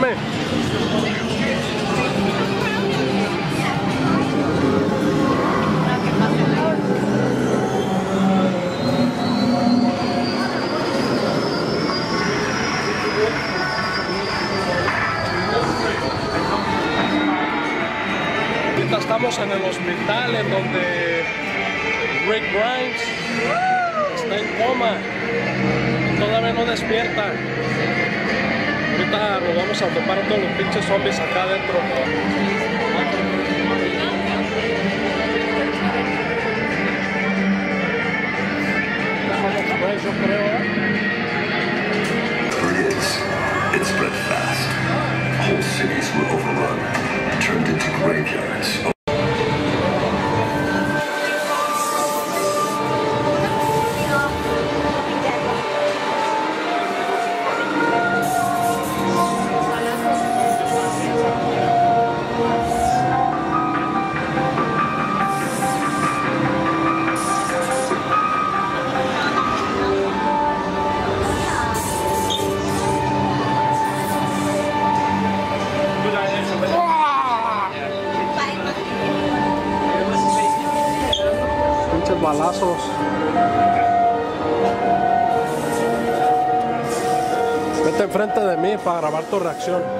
Ahorita estamos en el hospital en donde Rick Grimes está en coma. Todavía no despierta. Nos vamos a topar a todos los pinches zombies acá adentro. Balazos. Vete enfrente de mí para grabar tu reacción.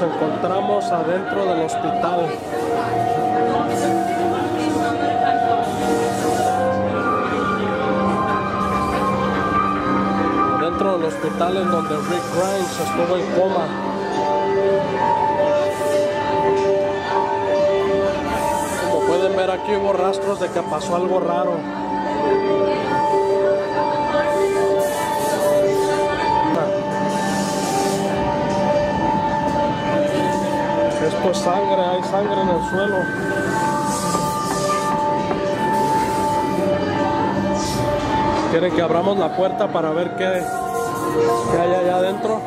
Nos encontramos adentro del hospital. Dentro del hospital en donde Rick Grimes estuvo en coma. Como pueden ver aquí hubo rastros de que pasó algo raro. Sangre, hay sangre en el suelo. ¿Quieren que abramos la puerta para ver qué, qué hay allá adentro?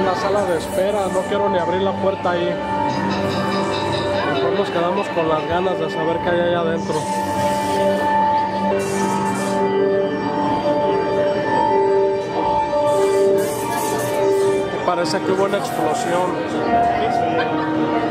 Una sala de espera, no quiero ni abrir la puerta ahí. Nos quedamos con las ganas de saber qué hay allá adentro. Parece que hubo una explosión.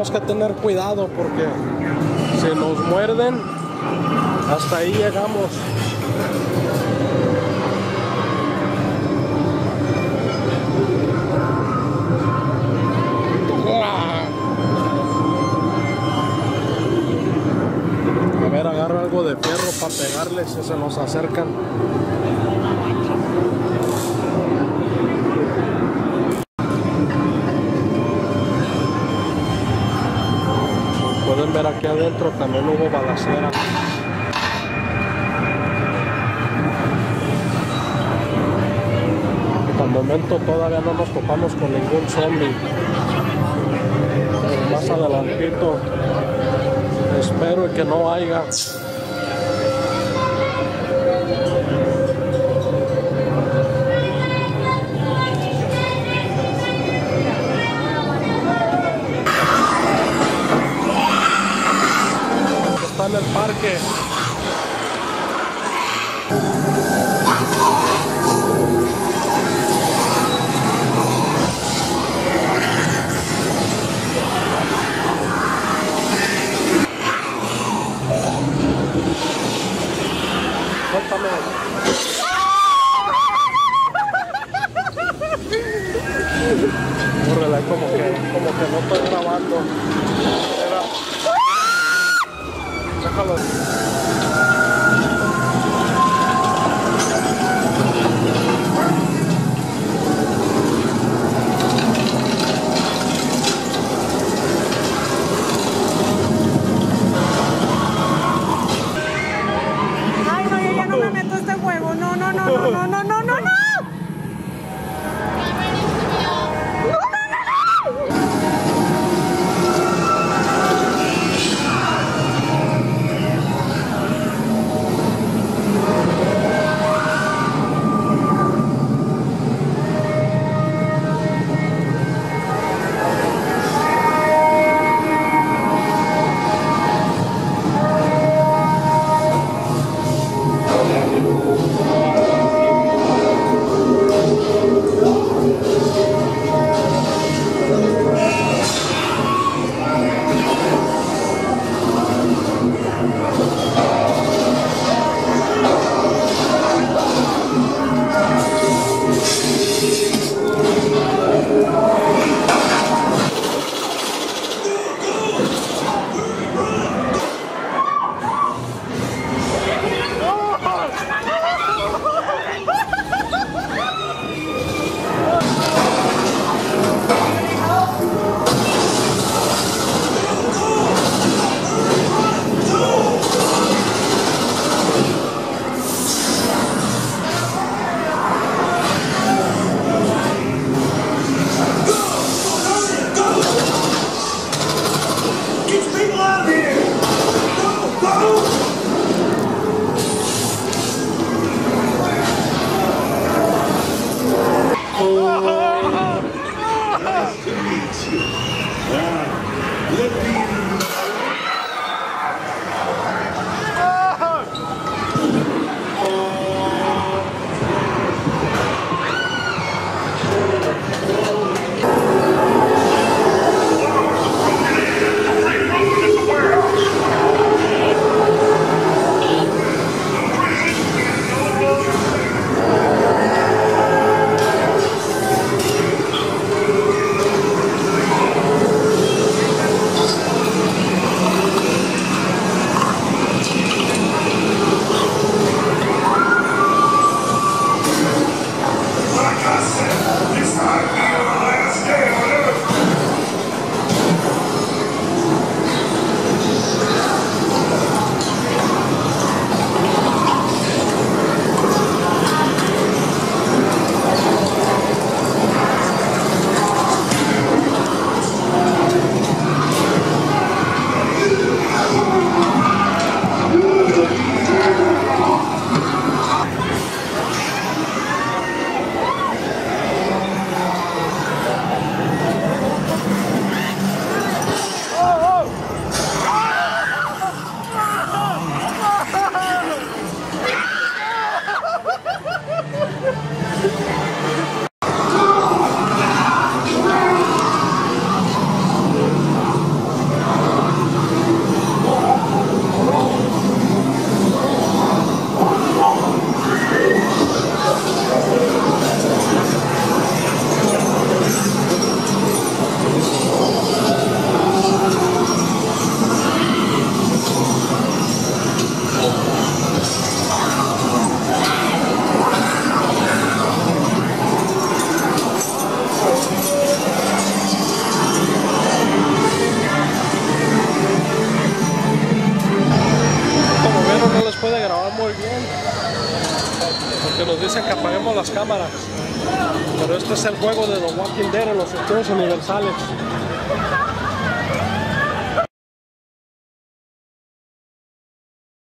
Tenemos que tener cuidado porque si nos muerden, hasta ahí llegamos. A ver, agarro algo de fierro para pegarles si se nos acercan. Aquí adentro también hubo balacera. Hasta el momento todavía no nos topamos con ningún zombie. Más adelantito espero que no haya. Dicen que apaguemos las cámaras. Pero este es el juego de The Walking Dead en los estudios universales.